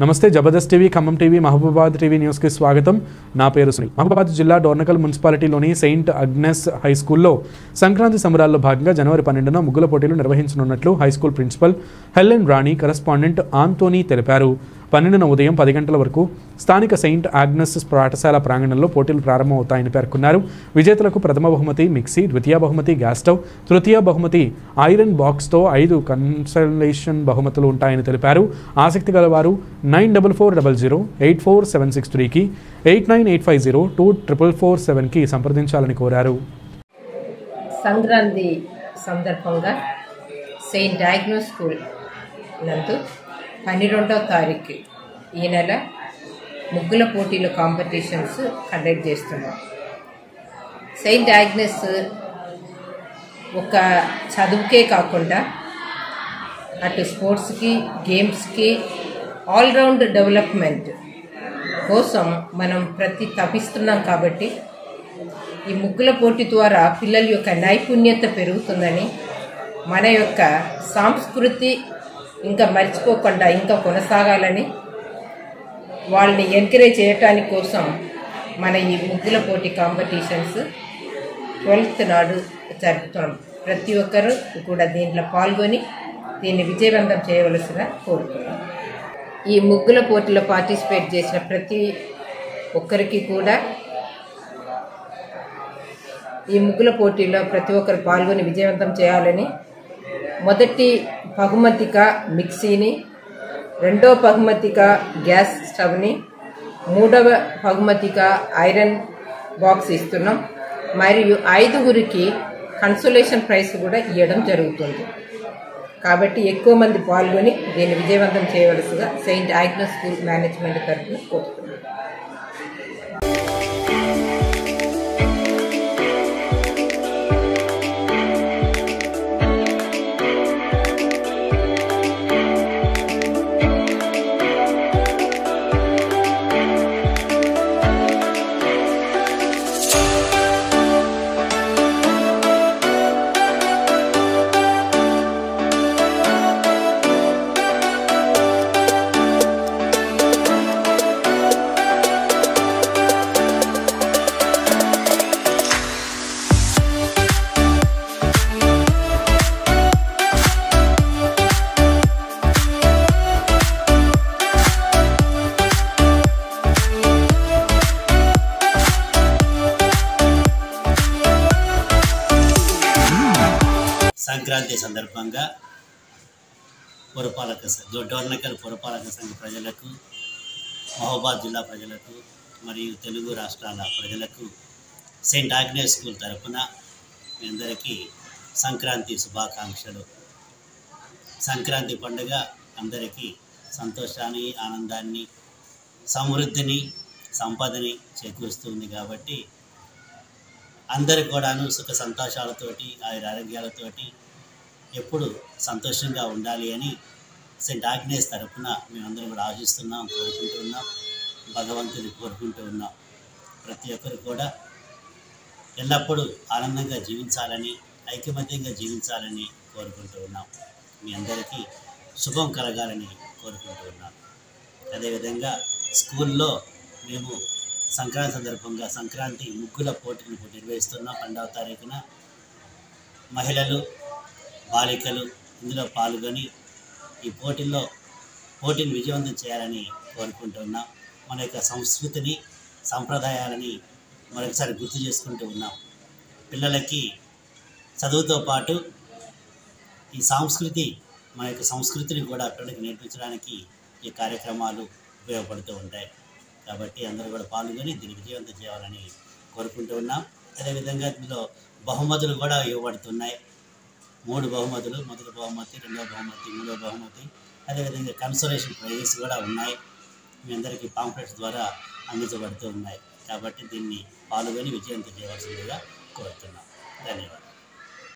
నమస్తే Jabardasth TV Khammam TV Mahabubabad TV న్యూస్కి స్వాగతం. నా పేరు సునీల్. మహబూబాబాద్ జిల్లా డోర్నకల్ మున్సిపాలిటీలోని సెయింట్ అగ్నెస్ హై స్కూల్లో సంక్రాంతి సంబరాల్లో భాగంగా జనవరి పన్నెండున ముగ్గుల పోటీలు నిర్వహించనున్నట్లు high school principal Helen Rani correspondent Anthony తెలిపారు. పన్నెండున ఉదయం పది గంటల వరకు స్థానిక సెయింట్ ఆగ్నస్ పాఠశాల ప్రాంగణంలో పోటీలు ప్రారంభమవుతాయని పేర్కొన్నారు. విజేతలకు ప్రథమ బహుమతి మిక్సీ ద్వితీయ బహుమతి గ్యాస్ స్టవ్ తృతీయ బహుమతి ఐరన్ బాక్స్తో ఐదు కన్సలేషన్ బహుమతులు ఉంటాయని తెలిపారు. ఆసక్తి గలవారు nine double four double zero eight four seven six త్రీకి eight nine eight five zero two triple four సెవెన్కి సంప్రదించాలని కోరారు. సంక్రాంతి సందర్భంగా సెయింట్ డయాగ్నోస్ స్కూల్ నందు పన్నెండవ తారీఖు ఈ నెల ముగ్గుల పోటీల కాంపిటీషన్స్ కండక్ట్ చేస్తున్నాం. సెయింట్ డయాగ్నస్ ఒక చదువుకే కాకుండా అటు స్పోర్ట్స్కి గేమ్స్కి ఆల్రౌండ్ డెవలప్మెంట్ కోసం మనం ప్రతి తపిస్తున్నాం కాబట్టి ఈ ముగ్గుల పోటీ ద్వారా పిల్లల యొక్క నైపుణ్యత పెరుగుతుందని మన యొక్క సాంస్కృతి ఇంకా మర్చిపోకుండా ఇంకా కొనసాగాలని వాళ్ళని ఎంకరేజ్ చేయటానికి కోసం మన ఈ ముగ్గుల పోటీ కాంపిటీషన్స్ ట్వెల్త్ నాడు జరుపుతాం. ప్రతి ఒక్కరూ కూడా దీంట్లో పాల్గొని దీన్ని విజయవంతం చేయవలసిన కోరుతున్నాం ఈ ముగ్గుల పోటీలో పార్టిసిపేట్ చేసిన ప్రతి ఒక్కరికి కూడా ఈ ముగ్గుల పోటీలో ప్రతి ఒక్కరు పాల్గొని విజయవంతం చేయాలని మొదటి బహుమతిగా మిక్సీని రెండో బహుమతిగా గ్యాస్ స్టవ్ని మూడవ బహుమతిగా ఐరన్ బాక్స్ ఇస్తున్నాం. మరియు ఐదుగురికి కన్సోలేషన్ ప్రైస్ కూడా ఇవ్వడం జరుగుతుంది. కాబట్టి ఎక్కువ మంది పాల్గొని దీన్ని విజయవంతం చేయవలసిగా సెయింట్ ఆగ్నో స్కూల్ మేనేజ్మెంట్ తరఫున కోరుతున్నాను సంక్రాంతి సందర్భంగా పురపాలక స- డోర్నకల్ పురపాలక సంఘ ప్రజలకు మహోబాద్ జిల్లా ప్రజలకు మరియు తెలుగు రాష్ట్రాల ప్రజలకు సెయింట్ ఆగ్నేస్ స్కూల్ తరఫున మీ అందరికీ సంక్రాంతి శుభాకాంక్షలు. సంక్రాంతి పండుగ అందరికీ సంతోషాన్ని ఆనందాన్ని సమృద్ధిని సంపదని చేకూరుస్తుంది కాబట్టి అందరు కూడాను సుఖ సంతోషాలతోటి ఆయుర ఆరోగ్యాలతోటి ఎప్పుడు సంతోషంగా ఉండాలి అని సెంట్ ఆగ్నేస్ తరఫున మేమందరం కూడా ఆశిస్తున్నాం కోరుకుంటూ ఉన్నాం భగవంతుని కోరుకుంటూ ఉన్నాం. ప్రతి ఒక్కరు కూడా ఎల్లప్పుడూ ఆనందంగా జీవించాలని ఐకమత్యంగా జీవించాలని కోరుకుంటూ ఉన్నాం. మీ అందరికీ శుభం కలగాలని కోరుకుంటూ ఉన్నాం. అదేవిధంగా స్కూల్లో మేము సంక్రాంతి సందర్భంగా సంక్రాంతి ముగ్గుల పోటీలు ఇప్పుడు నిర్వహిస్తున్నాం పన్నెండవ తారీఖున మహిళలు బాలికలు ఇందులో పాల్గొని ఈ పోటీల్లో పోటీని విజయవంతం చేయాలని కోరుకుంటున్నాం. మన యొక్క సంస్కృతిని సంప్రదాయాలని మరొకసారి గుర్తు చేసుకుంటూ ఉన్నాం. పిల్లలకి చదువుతో పాటు ఈ సంస్కృతి మన యొక్క సంస్కృతిని కూడా పిల్లలకి నేర్పించడానికి ఈ కార్యక్రమాలు ఉపయోగపడుతూ ఉంటాయి. కాబట్టి అందరూ కూడా పాల్గొని దీన్ని విజయవంతం చేయాలని కోరుకుంటూ ఉన్నాం. అదేవిధంగా ఇందులో బహుమతులు కూడా ఇవ్వబడుతున్నాయి. మూడు బహుమతులు మొదటి బహుమతి రెండవ బహుమతి మూడవ బహుమతి. అదేవిధంగా కన్సోలేషన్ ప్రైజెస్ కూడా ఉన్నాయి. మీ అందరికీ పాంప్లెట్స్ ద్వారా అందించబడుతూ ఉన్నాయి. కాబట్టి దీన్ని పాల్గొని విజయవంతం చేయవలసిందిగా కోరుతున్నాం. ధన్యవాదాలు.